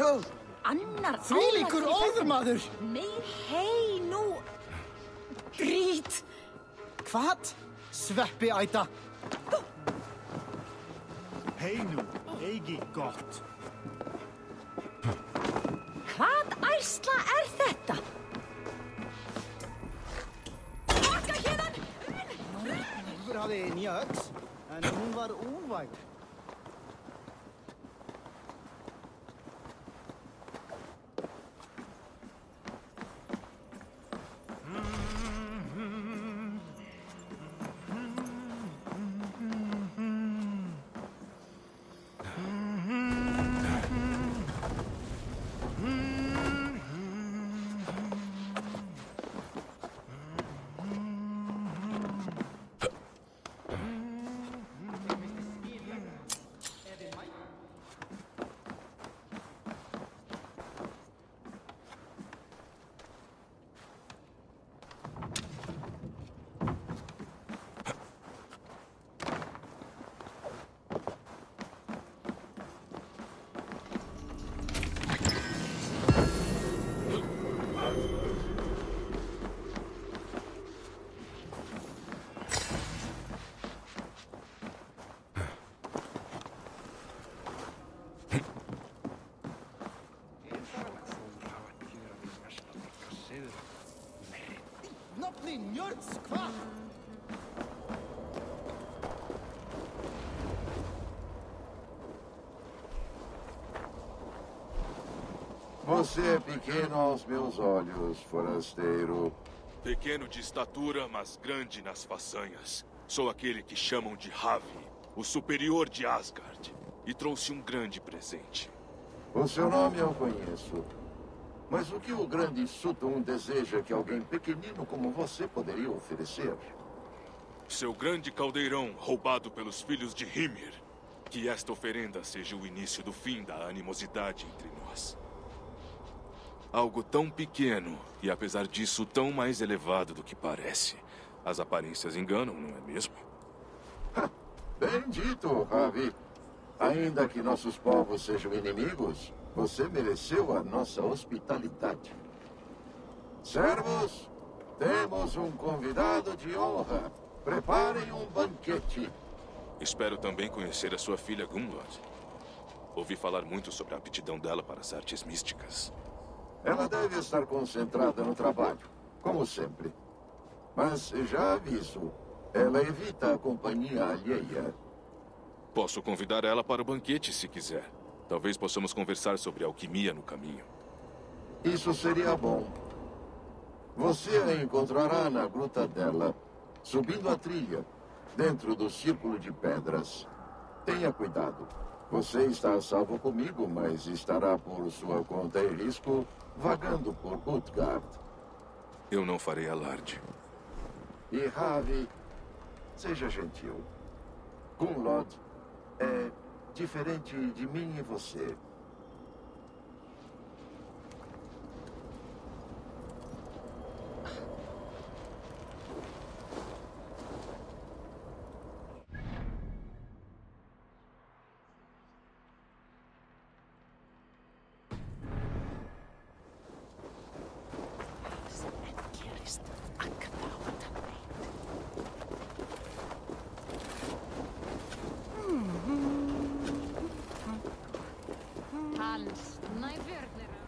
Annar þvílíkur í óðumaður! ferðinni. Nei, hei, nú... Grít! Hvað? Sveppi æta. Hei nú, eigi gott. Hvað æsla er þetta? Baka hérðan! Úlfur hafði nýja öll, en hún var úvæg. Você é pequeno aos meus olhos, forasteiro. Pequeno de estatura, mas grande nas façanhas. Sou aquele que chamam de Ravi, o superior de Asgard. E trouxe um grande presente. O seu nome eu conheço. Mas o que o grande Sutton deseja que alguém pequenino como você poderia oferecer? Seu grande caldeirão roubado pelos filhos de Hymir. Que esta oferenda seja o início do fim da animosidade entre nós. Algo tão pequeno e, apesar disso, tão mais elevado do que parece. As aparências enganam, não é mesmo? Bem dito, Ravi. Ainda que nossos povos sejam inimigos, você mereceu a nossa hospitalidade. Servos, temos um convidado de honra. Preparem um banquete. Espero também conhecer a sua filha Gunlod. Ouvi falar muito sobre a aptidão dela para as artes místicas. Ela deve estar concentrada no trabalho, como sempre. Mas já aviso, ela evita a companhia alheia. Posso convidar ela para o banquete se quiser. Talvez possamos conversar sobre alquimia no caminho. Isso seria bom. Você a encontrará na gruta dela, subindo a trilha, dentro do círculo de pedras. Tenha cuidado. Você está a salvo comigo, mas estará por sua conta e risco vagando por Utgard. Eu não farei alarde. E Ravi, seja gentil. Gunlod é diferente de mim e você. sem enn gerist agndáðanveit. Hans najvörnera.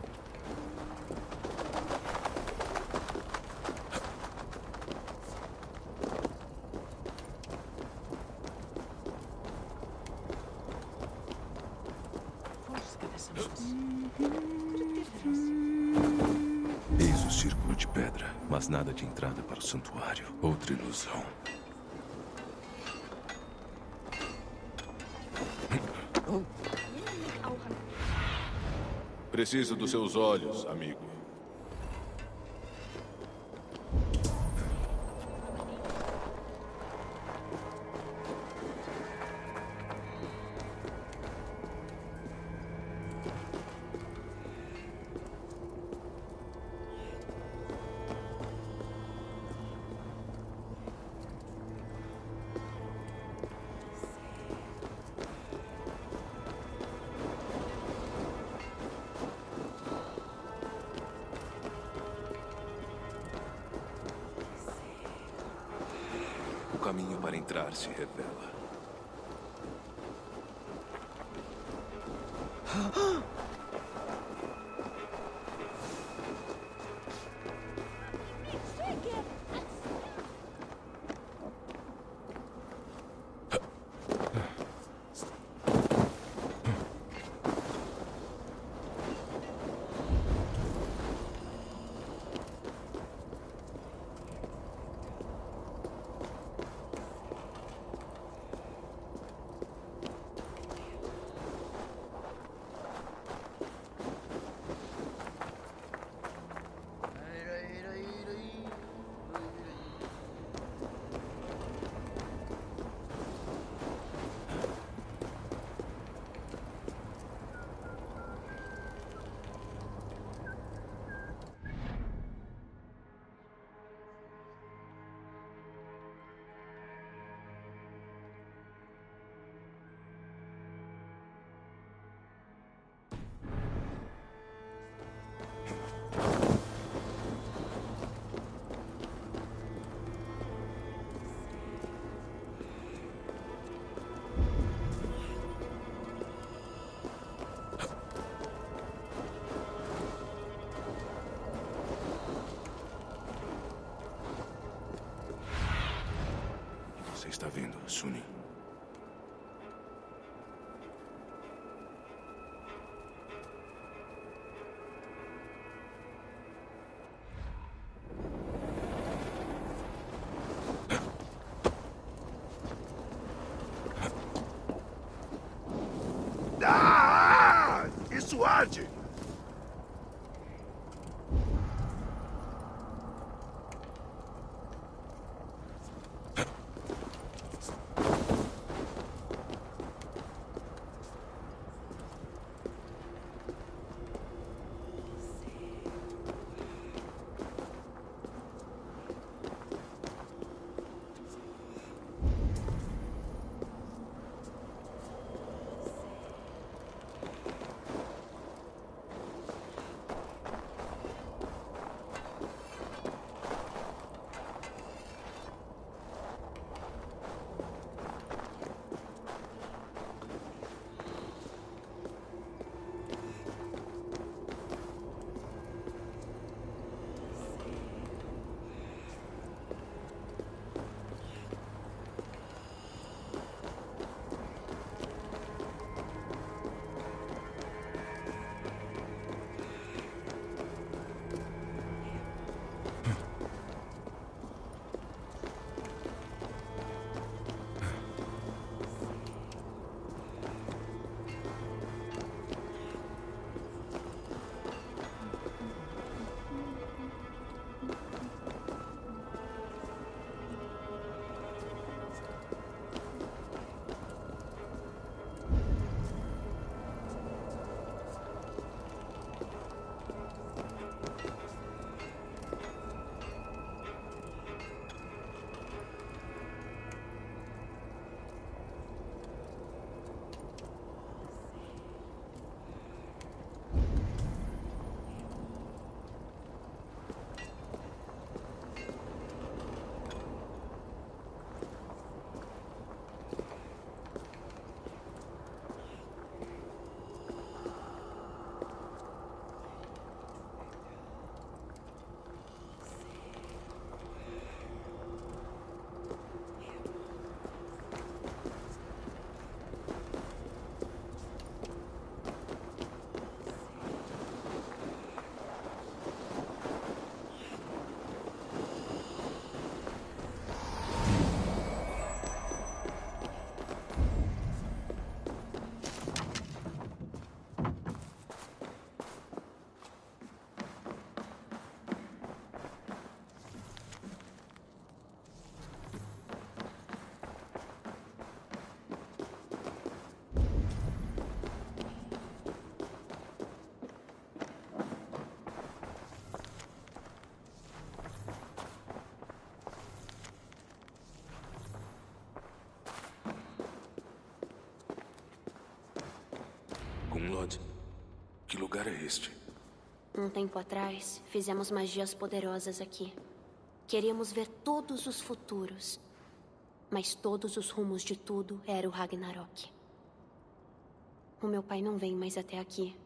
Forska þessum Eis o círculo de pedra, mas nada de entrada para o santuário. Outra ilusão. Preciso dos seus olhos, amigo. Caminho para entrar se revela. lugar é este? Um tempo atrás, fizemos magias poderosas aqui. Queríamos ver todos os futuros. Mas todos os rumos de tudo era o Ragnarok. O meu pai não vem mais até aqui.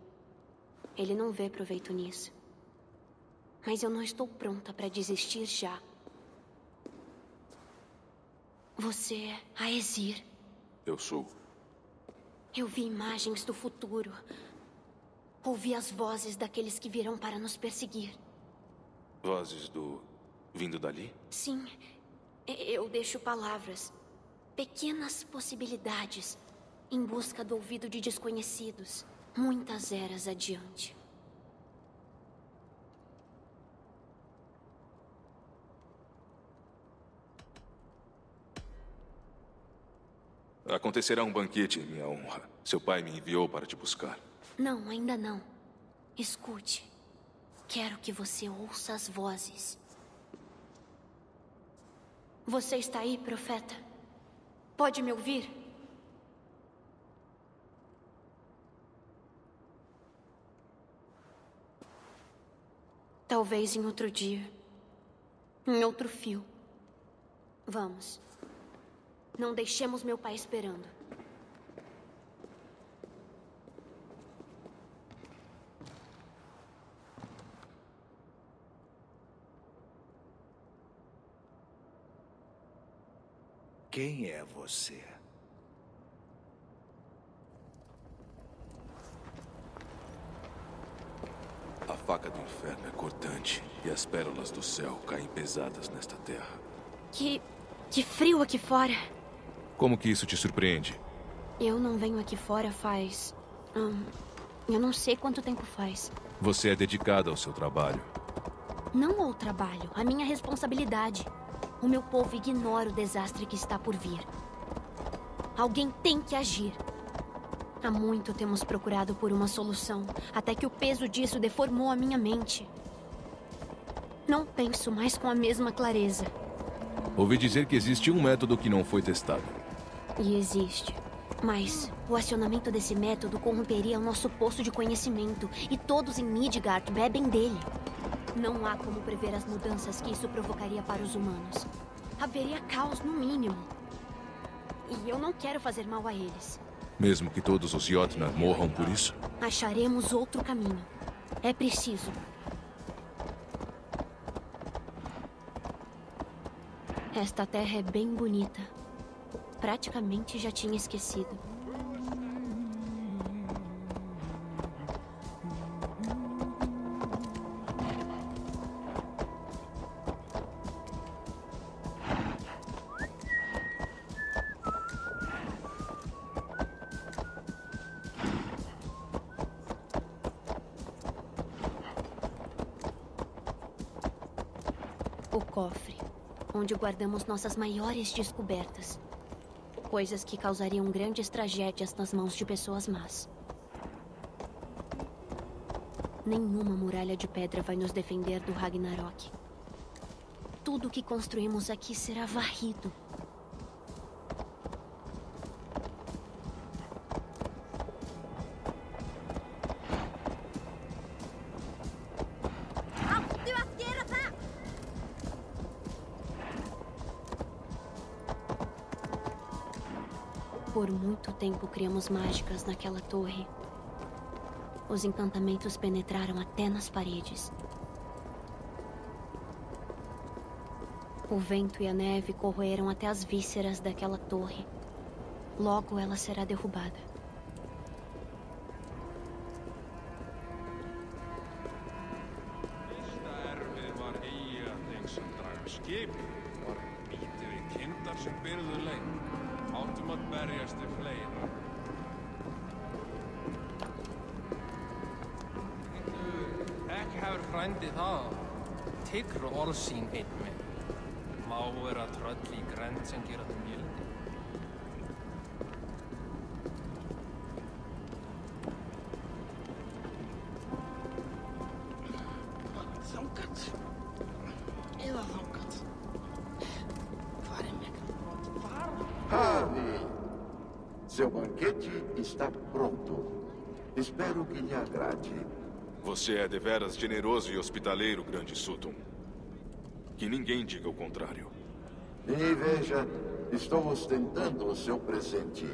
Ele não vê proveito nisso. Mas eu não estou pronta para desistir já. Você é Aesir. Eu sou. Eu vi imagens do futuro. Ouvi as vozes daqueles que virão para nos perseguir. Vozes do. vindo dali? Sim, eu deixo palavras. Pequenas possibilidades. Em busca do ouvido de desconhecidos. Muitas eras adiante. Acontecerá um banquete em minha honra. Seu pai me enviou para te buscar. Não, ainda não. Escute. Quero que você ouça as vozes. Você está aí, profeta? Pode me ouvir? Talvez em outro dia. Em outro fio. Vamos. Não deixemos meu pai esperando. Quem é você? A faca do inferno é cortante e as pérolas do céu caem pesadas nesta terra. Que. que frio aqui fora. Como que isso te surpreende? Eu não venho aqui fora faz. hum, eu não sei quanto tempo faz. Você é dedicada ao seu trabalho. Não ao trabalho, a minha responsabilidade. O meu povo ignora o desastre que está por vir. Alguém tem que agir. Há muito temos procurado por uma solução, até que o peso disso deformou a minha mente. Não penso mais com a mesma clareza. Ouvi dizer que existe um método que não foi testado. E existe. Mas o acionamento desse método corromperia o nosso poço de conhecimento, e todos em Midgard bebem dele. Não há como prever as mudanças que isso provocaria para os humanos. Haveria caos, no mínimo. E eu não quero fazer mal a eles. Mesmo que todos os Jotnar morram por isso? Acharemos outro caminho. É preciso. Esta terra é bem bonita. Praticamente já tinha esquecido. Guardamos nossas maiores descobertas. Coisas que causariam grandes tragédias nas mãos de pessoas más. Nenhuma muralha de pedra vai nos defender do Ragnarok. Tudo que construímos aqui será varrido. Por muito tempo criamos mágicas naquela torre. Os encantamentos penetraram até nas paredes. O vento e a neve corroeram até as vísceras daquela torre. Logo ela será derrubada. Está pronto. Espero que lhe agrade. Você é deveras generoso e hospitaleiro, grande Sutton. Que ninguém diga o contrário. E veja, estou ostentando o seu presente.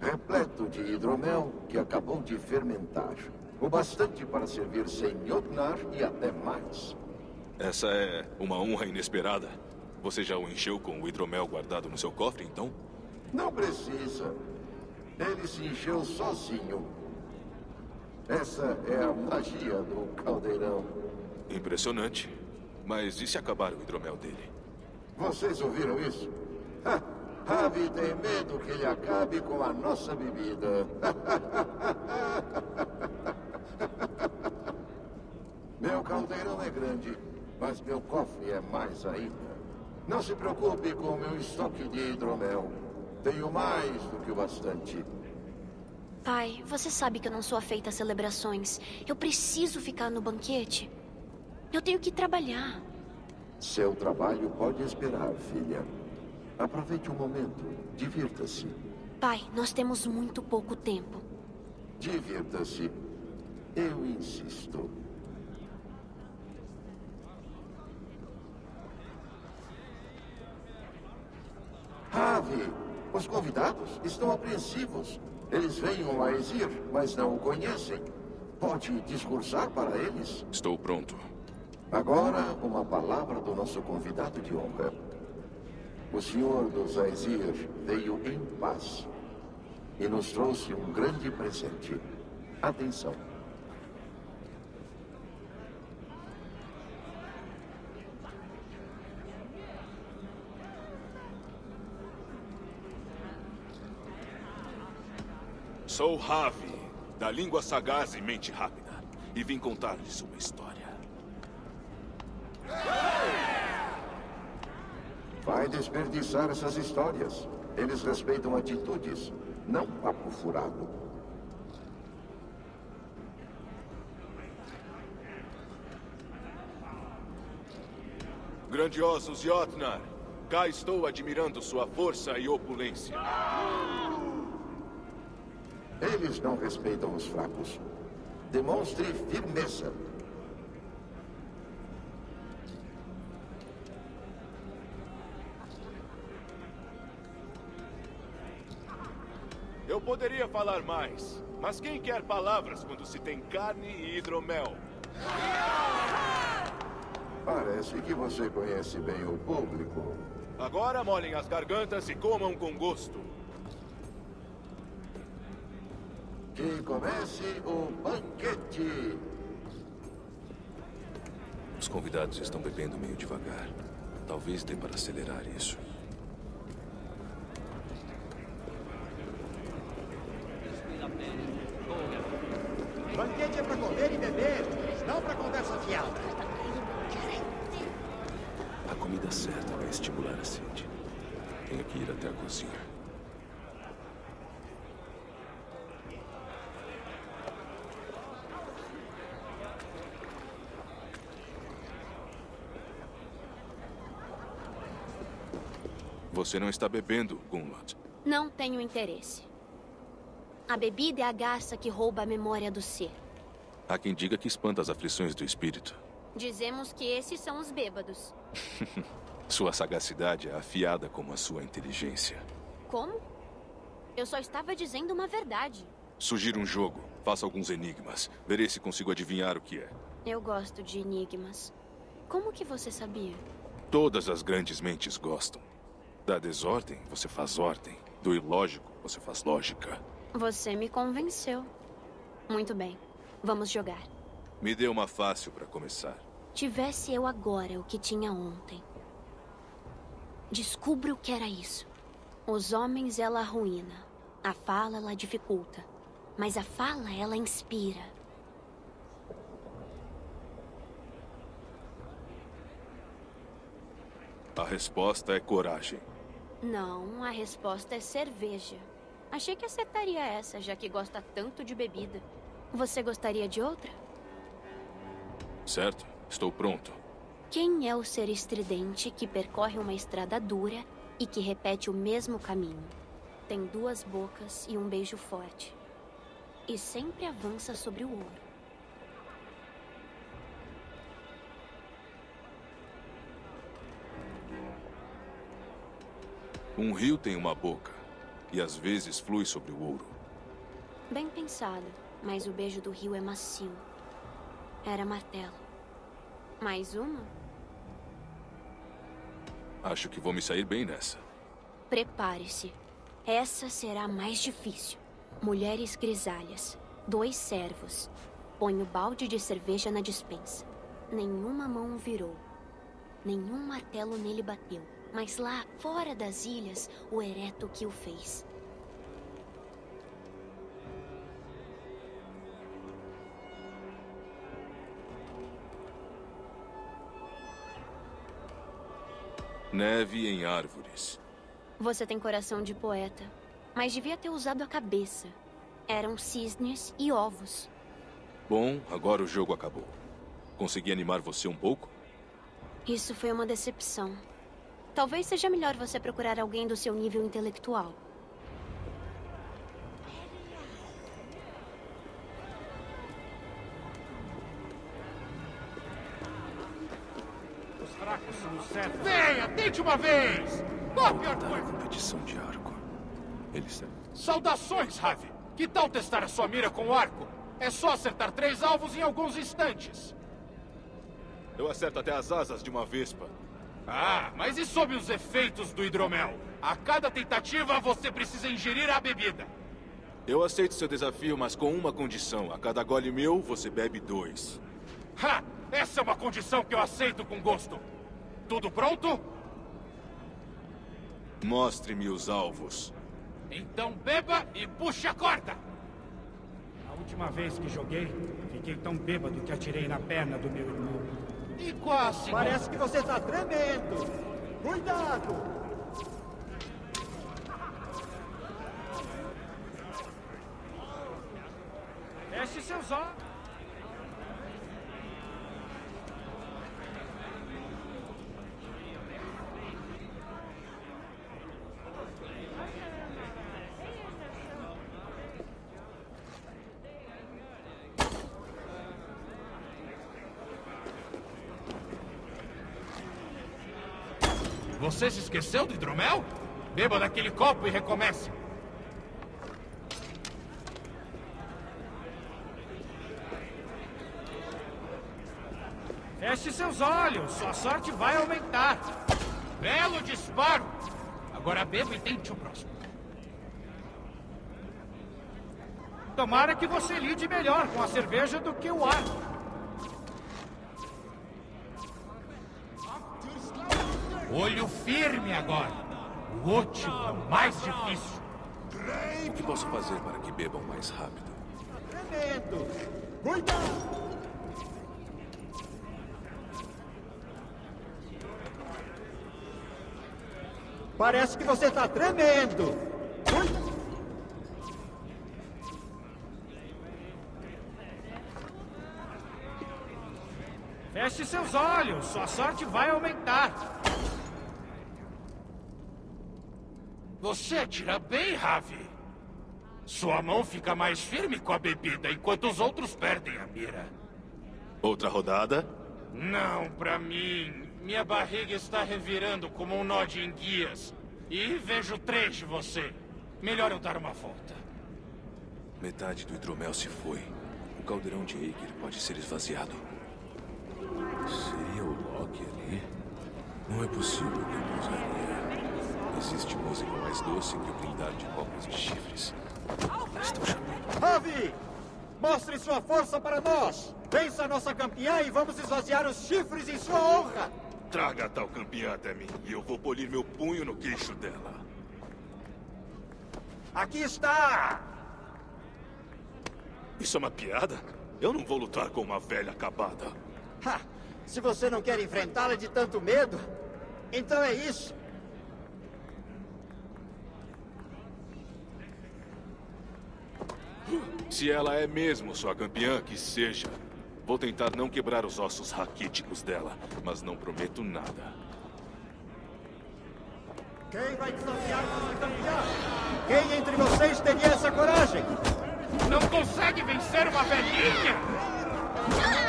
Repleto de hidromel que acabou de fermentar. O bastante para servir sem Yognar e até mais. Essa é uma honra inesperada. Você já o encheu com o hidromel guardado no seu cofre, então? Não precisa. Ele se encheu sozinho. Essa é a magia do caldeirão. Impressionante. Mas e se acabar o hidromel dele? Vocês ouviram isso? Ha! Ravi tem medo que ele acabe com a nossa bebida. meu caldeirão é grande, mas meu cofre é mais ainda. Não se preocupe com o meu estoque de hidromel. Tenho mais do que o bastante. Pai, você sabe que eu não sou afeita a celebrações. Eu preciso ficar no banquete. Eu tenho que trabalhar. Seu trabalho pode esperar, filha. Aproveite o momento. Divirta-se. Pai, nós temos muito pouco tempo. Divirta-se. Eu insisto. Ravi, os convidados estão apreensivos. Eles vêm a Exir, mas não o conhecem. Pode discursar para eles? Estou pronto. Agora, uma palavra do nosso convidado de honra. O senhor dos Aesir veio em paz e nos trouxe um grande presente. Atenção. Sou Ravi, da língua sagaz e mente rápida, e vim contar-lhes uma história. Vai desperdiçar essas histórias. Eles respeitam atitudes, não papo furado. Grandiosos Jotnar, cá estou admirando sua força e opulência. Eles não respeitam os fracos. Demonstre firmeza. Eu poderia falar mais, mas quem quer palavras quando se tem carne e hidromel? Parece que você conhece bem o público. Agora molhem as gargantas e comam com gosto. Que comece o banquete. Os convidados estão bebendo meio devagar. Talvez dê para acelerar isso. Banquete é pra comer e beber, não pra conversa fiada. A comida certa vai estimular a sede. Tenho que ir até a cozinha. Você não está bebendo, Gunlot. Não tenho interesse. A bebida é a garça que rouba a memória do ser. Há quem diga que espanta as aflições do espírito. Dizemos que esses são os bêbados. Sua sagacidade é afiada como a sua inteligência. Como? Eu só estava dizendo uma verdade. Sugiro um jogo. Faça alguns enigmas. Verei se consigo adivinhar o que é. Eu gosto de enigmas. Como que você sabia? Todas as grandes mentes gostam. Da desordem, você faz ordem. Do ilógico, você faz lógica. Você me convenceu. Muito bem. Vamos jogar. Me dê uma fácil para começar. Tivesse eu agora o que tinha ontem. Descubra o que era isso. Os homens ela arruína. A fala ela dificulta. Mas a fala ela inspira. A resposta é coragem. Não, a resposta é cerveja. Achei que acertaria essa, já que gosta tanto de bebida. Você gostaria de outra? Certo, estou pronto. Quem é o ser estridente que percorre uma estrada dura e que repete o mesmo caminho? Tem duas bocas e um beijo forte. E sempre avança sobre o ouro. Um rio tem uma boca. E às vezes flui sobre o ouro. Bem pensado, mas o beijo do rio é macio. Era martelo. Mais uma? Acho que vou me sair bem nessa. Prepare-se. Essa será a mais difícil. Mulheres grisalhas. Dois servos. Põe o balde de cerveja na dispensa. Nenhuma mão virou. Nenhum martelo nele bateu. Mas lá, fora das ilhas, o ereto que o fez. Neve em árvores. Você tem coração de poeta, mas devia ter usado a cabeça. Eram cisnes e ovos. Bom, agora o jogo acabou. Consegui animar você um pouco? Isso foi uma decepção. Talvez seja melhor você procurar alguém do seu nível intelectual. Os fracos são os certos. Venha, tente uma vez! Qual a pior Da coisa? competição de arco. Eles... Saudações, Ravi! Que tal testar a sua mira com o arco? É só acertar três alvos em alguns instantes. Eu acerto até as asas de uma vespa. Ah, mas e sob os efeitos do hidromel? A cada tentativa você precisa ingerir a bebida. Eu aceito seu desafio, mas com uma condição. A cada gole meu, você bebe dois. Ha! Essa é uma condição que eu aceito com gosto. Tudo pronto? Mostre-me os alvos. Então beba e puxe a corda! A última vez que joguei, fiquei tão bêbado que atirei na perna do meu irmão. E quase. Parece que você está tremendo. Cuidado! Feche seus olhos. Você se esqueceu do hidromel? Beba daquele copo e recomece. Feche seus olhos. Sua sorte vai aumentar. Belo disparo! Agora beba e tente o próximo. Tomara que você lide melhor com a cerveja do que o ar. Olho firme agora. O último é o mais difícil. O que posso fazer para que bebam mais rápido? Tremendo! Cuidado! Parece que você está tremendo! Feche seus olhos. Sua sorte vai aumentar. Você atira bem, Ravi. Sua mão fica mais firme com a bebida, enquanto os outros perdem a mira. Outra rodada? Não, pra mim. Minha barriga está revirando como um nó de enguias. E vejo três de você. Melhor eu dar uma volta. Metade do hidromel se foi. O caldeirão de Aegir pode ser esvaziado. Seria o Loki ali? Não é possível que eu pousaria. Existe música mais doce que o brindar de copos de chifres. Estou chamando. Ravi! Mostre sua força para nós! Vença a nossa campeã e vamos esvaziar os chifres em sua honra! Traga a tal campeã até mim e eu vou polir meu punho no queixo dela. Aqui está! Isso é uma piada? Eu não vou lutar com uma velha acabada. Ha! Se você não quer enfrentá-la de tanto medo, então é isso. Se ela é mesmo sua campeã, que seja. Vou tentar não quebrar os ossos raquíticos dela, mas não prometo nada. Quem vai desafiar nossa campeã? Quem entre vocês teria essa coragem? Não consegue vencer uma velhinha?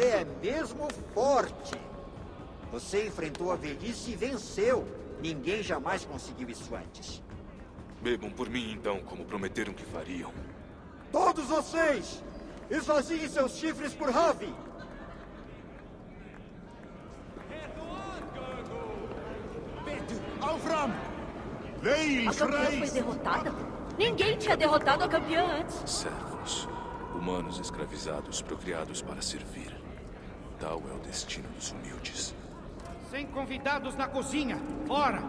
É mesmo forte. Você enfrentou a velhice e venceu. Ninguém jamais conseguiu isso antes. Bebam por mim então, como prometeram que fariam. Todos vocês! Esvaziem seus chifres por Ravi! Aufram! A campeã foi derrotada? Ninguém tinha derrotado a campeã antes. Servos. Humanos escravizados, procriados para servir. Tal é o destino dos humildes. Sem convidados na cozinha. Fora!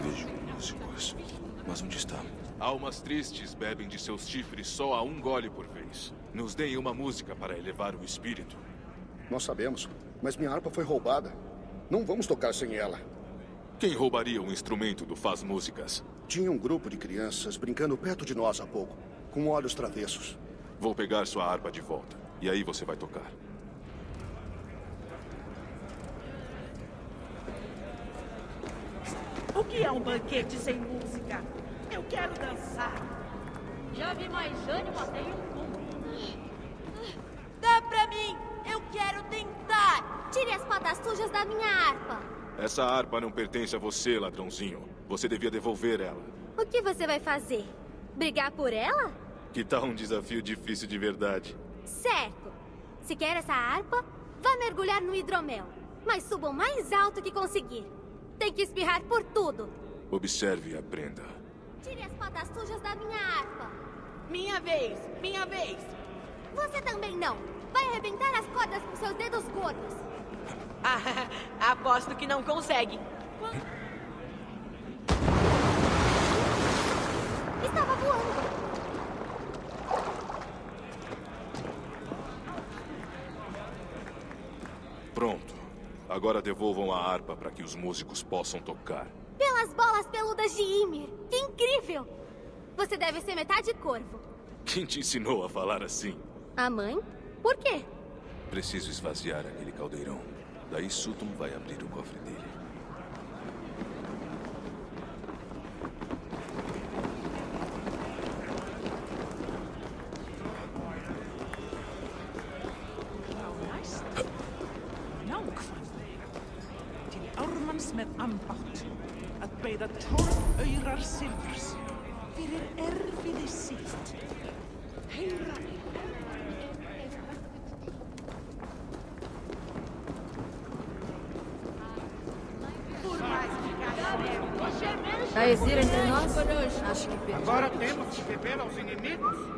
Vejo músicos. Mas onde estão? Almas tristes bebem de seus chifres só a um gole por vez. Nos deem uma música para elevar o espírito. Nós sabemos, mas minha harpa foi roubada. Não vamos tocar sem ela. Quem roubaria o instrumento do Faz Músicas? Tinha um grupo de crianças brincando perto de nós há pouco, com olhos travessos. Vou pegar sua harpa de volta. E aí você vai tocar. O que é um banquete sem música? Eu quero dançar. Já vi mais ânimo até em um Dá pra mim! Eu quero tentar! Tire as patas sujas da minha harpa. Essa harpa não pertence a você, ladrãozinho. Você devia devolver ela. O que você vai fazer? Brigar por ela? Que tal um desafio difícil de verdade? Certo. Se quer essa harpa, vá mergulhar no hidromel. Mas suba o mais alto que conseguir. Tem que espirrar por tudo. Observe e aprenda. Tire as patas sujas da minha harpa. Minha vez! Minha vez! Você também não. Vai arrebentar as cordas com seus dedos gordos. Ah, aposto que não consegue. Estava voando. Pronto. Agora devolvam a harpa para que os músicos possam tocar. Pelas bolas peludas de Ymir. Que incrível! Você deve ser metade corvo. Quem te ensinou a falar assim? A mãe? Por quê? Preciso esvaziar aquele caldeirão. Daí Sutton vai abrir o cofre dele. Ármanns með ambátt. Að beida tólf aurar silfurs. Fyrir erfiði sitt. Heyra Aesir entre nós? Acho que perdi. Agora temos que beber aos inimigos?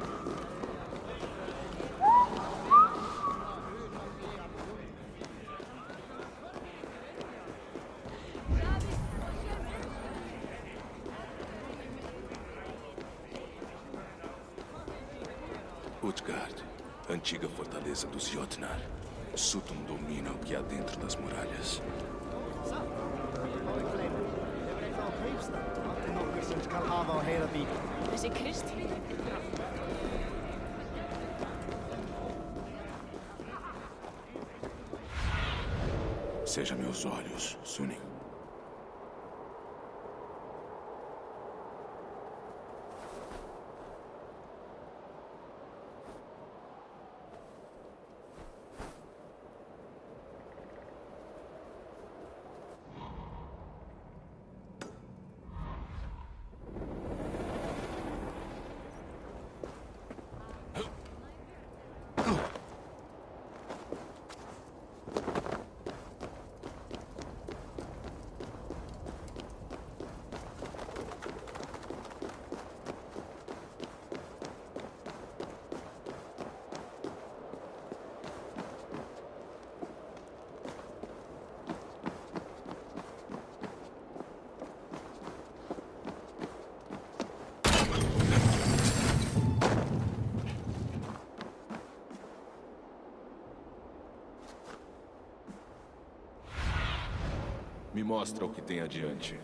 mostra o que tem adiante.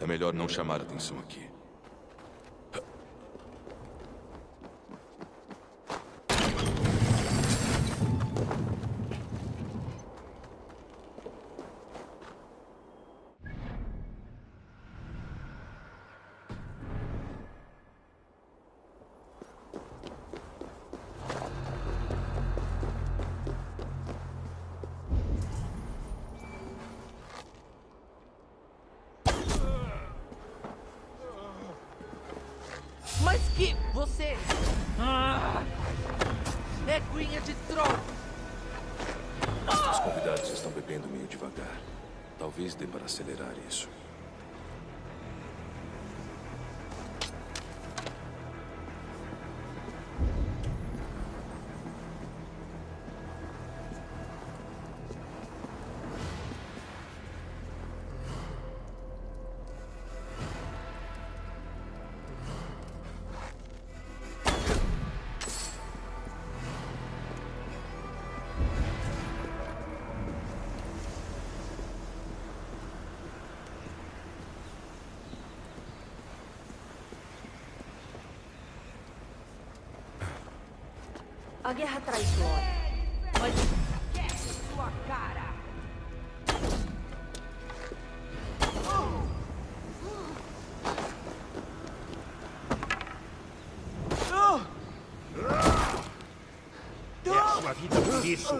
É melhor não chamar atenção aqui. A guerra traz glória. Mas esquece sua cara. É a sua vida por isso.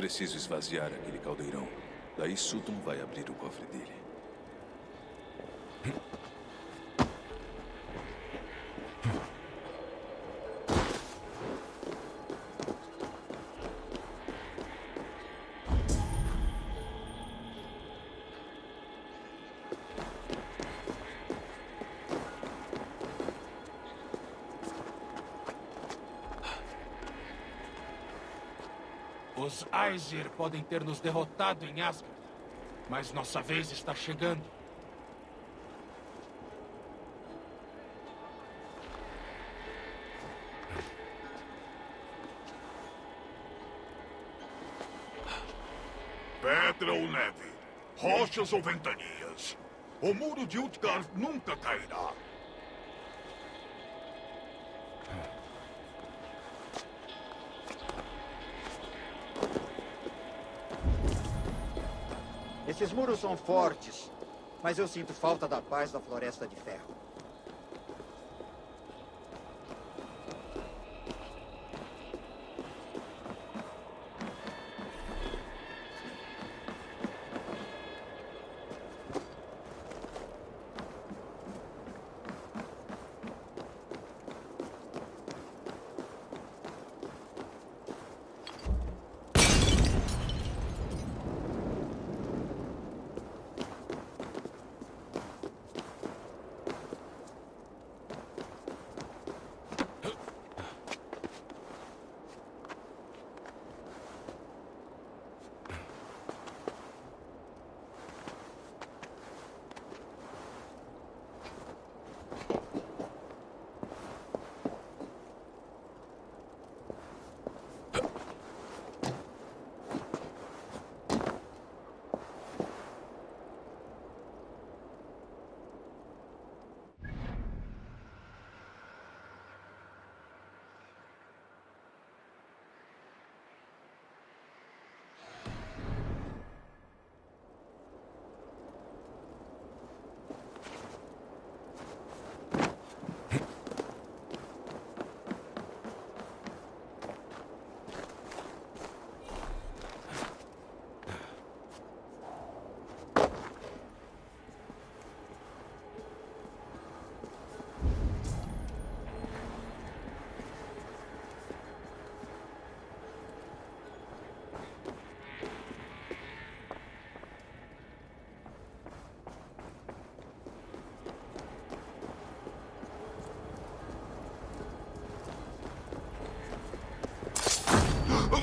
Preciso esvaziar aquele caldeirão. Daí Sutton vai abrir o cofre dele. Os Aesir podem ter nos derrotado em Asgard, mas nossa vez está chegando. Pedra ou neve, rochas ou ventanias, o muro de Utgard nunca cairá. Esses muros são fortes, mas eu sinto falta da paz da Floresta de Ferro.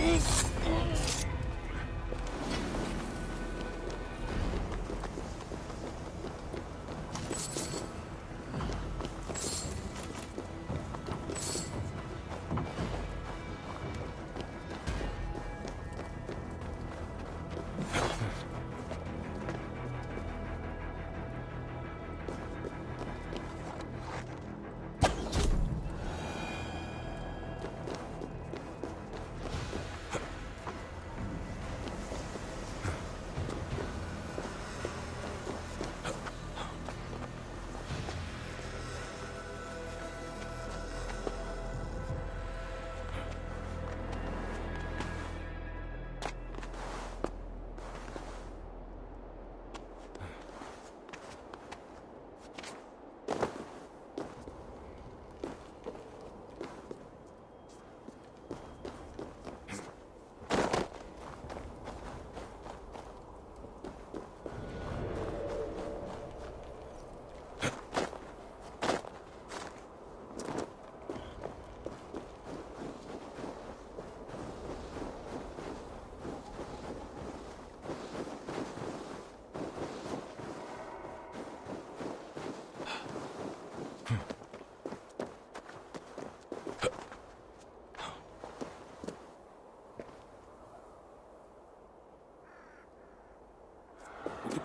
O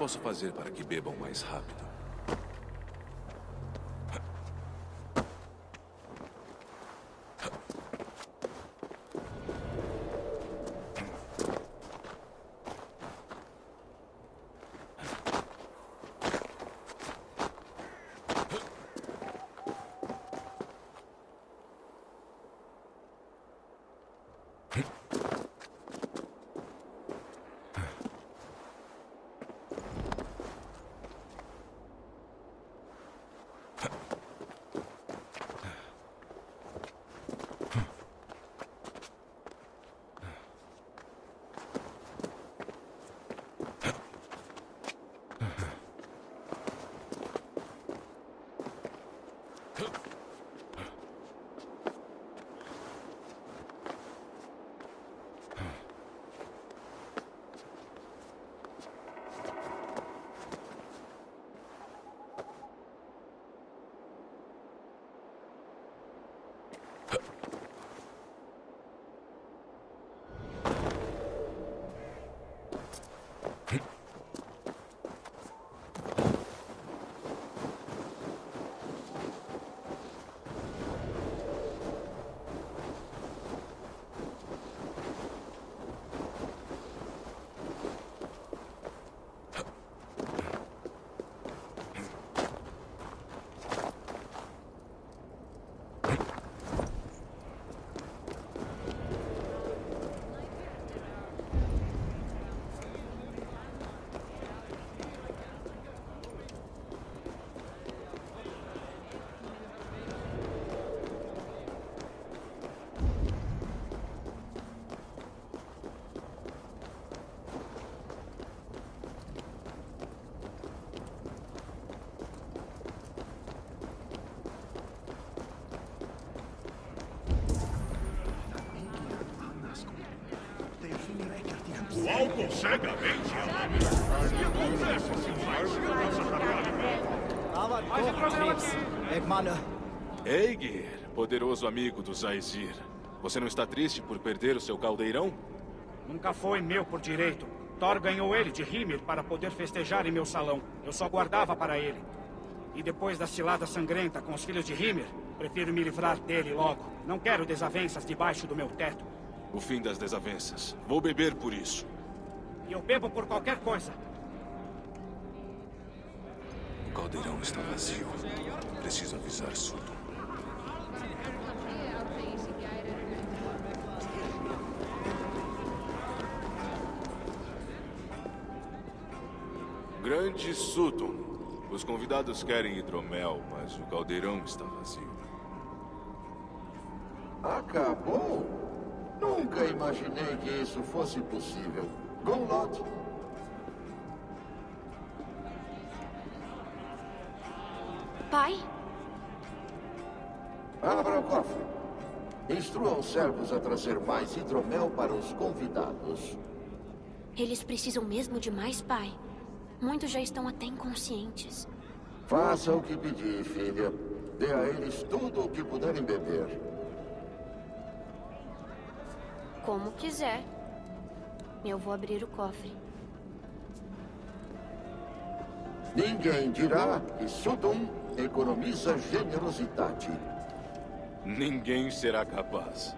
posso fazer para que bebam mais rápido? Álcool cegamente? O que acontece se faz essa Eigir, poderoso amigo do Zaizir. Você não está triste por perder o seu caldeirão? Nunca foi meu por direito. Thor ganhou ele de Hymir para poder festejar em meu salão. Eu só guardava para ele. E depois da cilada sangrenta com os filhos de Hymir, prefiro me livrar dele logo. Não quero desavenças debaixo do meu teto. O fim das desavenças. Vou beber por isso. E eu bebo por qualquer coisa. O caldeirão está vazio. Preciso avisar Sudo. Grande Sudum. Os convidados querem hidromel, mas o caldeirão está vazio. Acabou? Nunca imaginei que isso fosse possível. Gonlot. Pai? Abra o cofre. Instrua os servos a trazer mais hidromel para os convidados. Eles precisam mesmo de mais, pai. Muitos já estão até inconscientes. Faça o que pedir, filha. Dê a eles tudo o que puderem beber. Como quiser. Eu vou abrir o cofre. Ninguém dirá que Sudum economiza generosidade. Ninguém será capaz.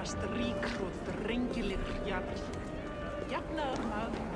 varfast rík og drengileg hjarl. Jafnaður maður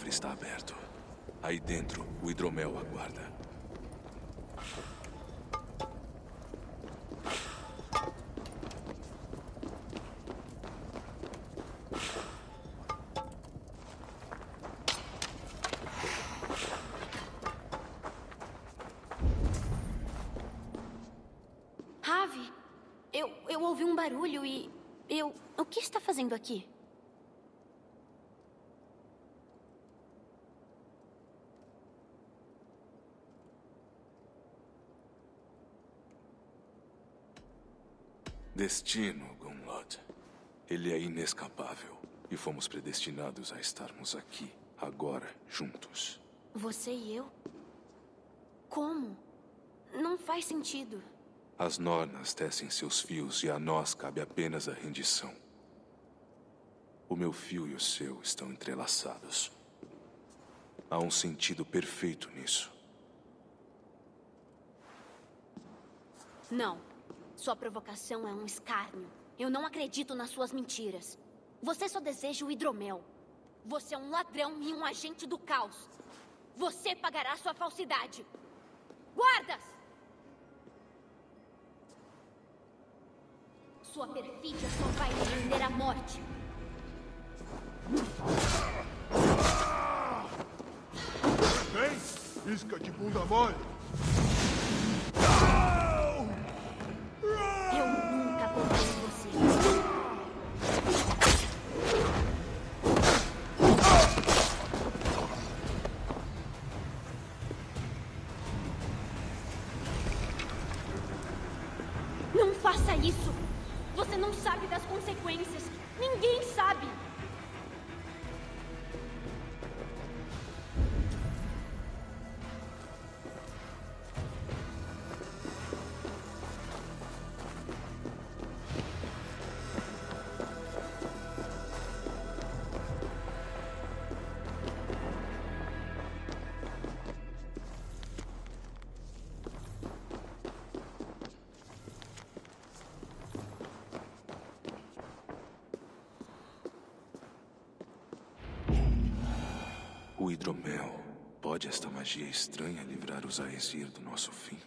cofre está aberto. Aí dentro, o hidromel aguarda. Ravi, eu, eu ouvi um barulho e. Eu. O que está fazendo aqui? Destino, Gunlod. Ele é inescapável. E fomos predestinados a estarmos aqui, agora, juntos. Você e eu? Como? Não faz sentido. As Nornas tecem seus fios e a nós cabe apenas a rendição. O meu fio e o seu estão entrelaçados. Há um sentido perfeito nisso. Não. Sua provocação é um escárnio. Eu não acredito nas suas mentiras. Você só deseja o hidromel. Você é um ladrão e um agente do caos. Você pagará sua falsidade. Guardas! Sua perfídia só vai lhe render à morte. Vem, isca de bunda mole. Hidromel. Pode esta magia estranha livrar os Aesir do nosso fim?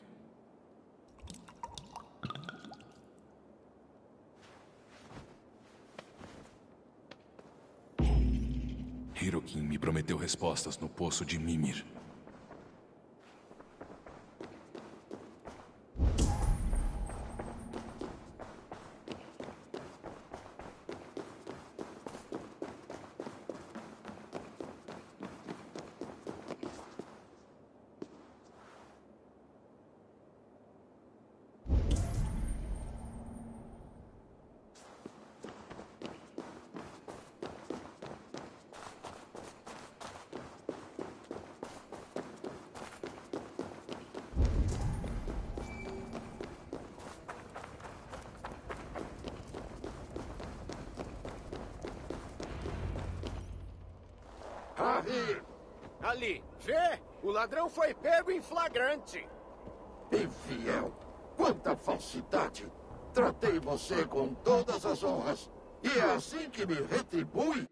Hirokin me prometeu respostas no poço de Mimir. Harry! Ali, vê! O ladrão foi pego em flagrante. Infiel! Quanta falsidade! Tratei você com todas as honras. E é assim que me retribui?